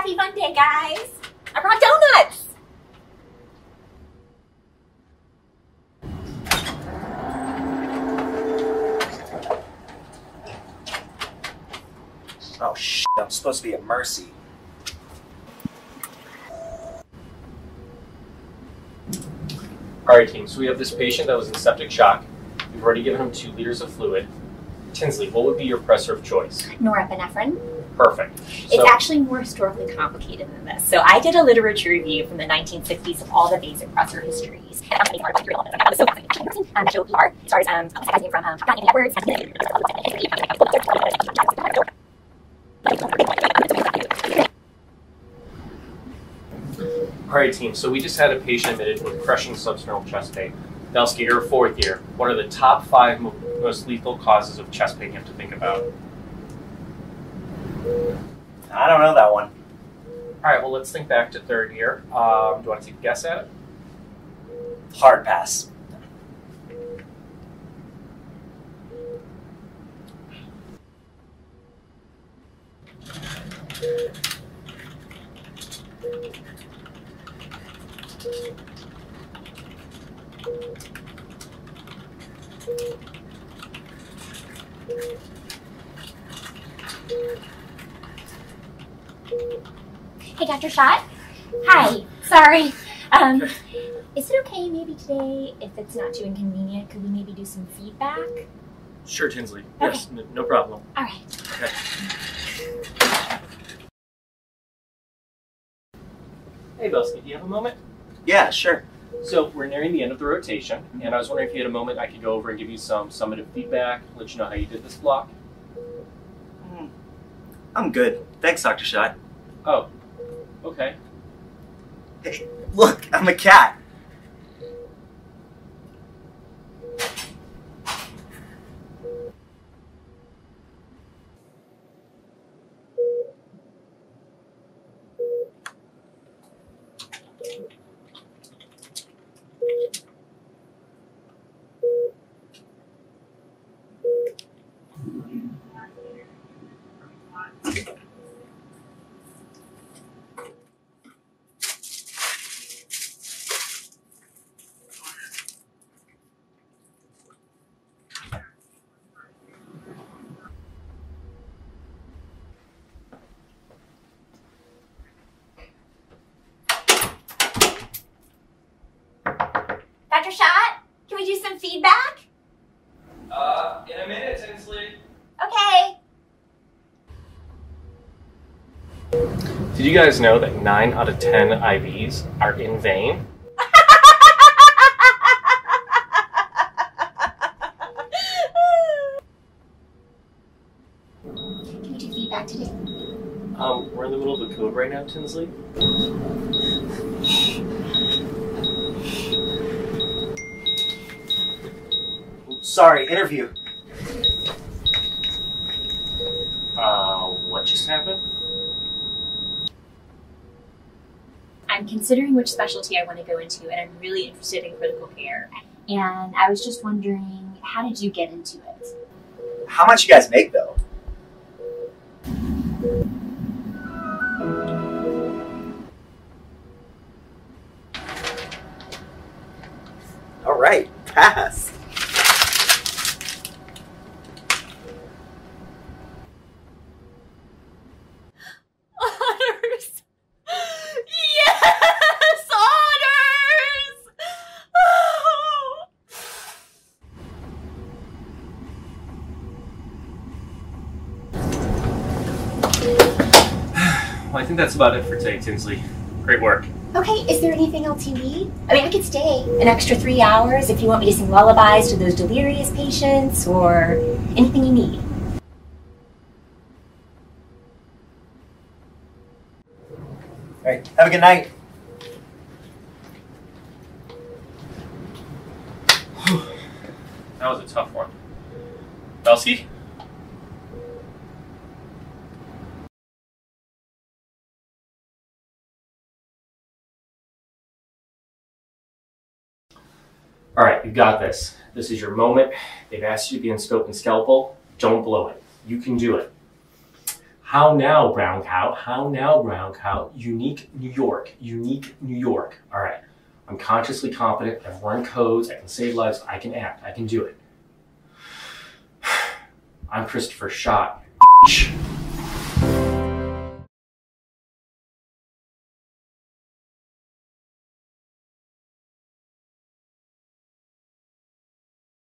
Happy fun day, guys. I brought donuts. Oh shit, I'm supposed to be at Mercy. All right, team. So we have this patient that was in septic shock. We've already given him two liters of fluid. Tinsley, what would be your pressor of choice? Norepinephrine. Perfect. It's So, actually more historically complicated than this. So I did a literature review from the 1960s of all the vasopressor histories. And I'm going to be part of so um, that show ER, as far as um, from um, John Edwards. all right, team. So we just had a patient admitted with crushing substernal chest pain. Belsky, you're a fourth year. What are the top five most lethal causes of chest pain you have to think about? I don't know that one. All right. Let's think back to third year. Um, do you want to take a guess at it? Hard pass. Hey, Dr. Schott. Hi. Sorry. Um, is it okay maybe today, if it's not too inconvenient, could we maybe do some feedback? Sure, Tinsley. Yes, n- no problem. All right. Okay. Hey, Belsky, do you have a moment? Yeah, sure. So we're nearing the end of the rotation, and I was wondering if you had a moment I could go over and give you some summative feedback, let you know how you did this block. I'm good. Thanks, Dr. Schott. Oh, okay. Hey, look, I'm a cat. Dr. Schott, can we do some feedback? Uh, in a minute, Tinsley. Okay. Did you guys know that 9 out of 10 IVs are in vain? Can we do feedback today? Um, we're in the middle of a code right now, Tinsley. Sorry, interview. Uh, what just happened? I'm considering which specialty I want to go into, and I'm really interested in critical care. And I was just wondering, how did you get into it? How much you guys make though? All right, pass. Honors! Yes! Honors! Oh! Well, I think that's about it for today, Tinsley. Great work. Okay, is there anything else you need? I mean, I could stay an extra three hours if you want me to sing lullabies to those delirious patients or anything you need. All right, have a good night. That was a tough one. Belsky? All right, you got this. This is your moment. They've asked you to be in scope and scalpel. Don't blow it. You can do it. How now, brown cow? How now, brown cow? Unique New York. Unique New York. All right. I'm consciously confident. I've run codes. I can save lives. I can act. I can do it. I'm Christopher Schott.